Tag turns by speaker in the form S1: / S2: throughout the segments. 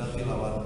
S1: berarti lawan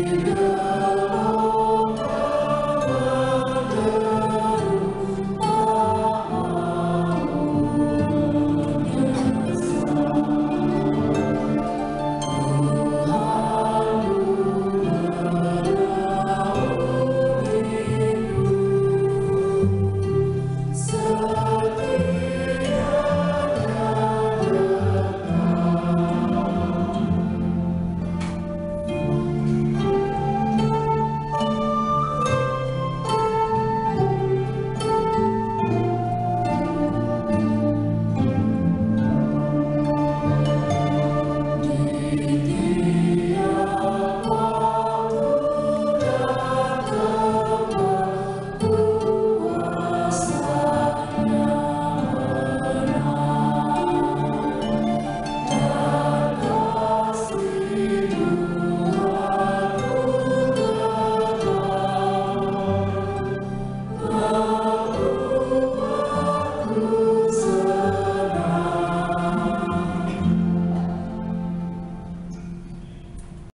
S1: you.